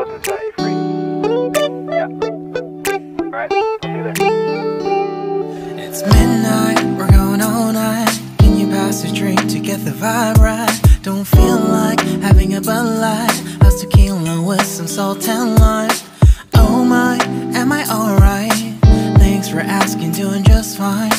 It's midnight, we're going all night. Can you pass a drink to get the vibe right? Don't feel like having a Bud Light. A tequila with some salt and lime. Oh my, am I alright? Thanks for asking, doing just fine.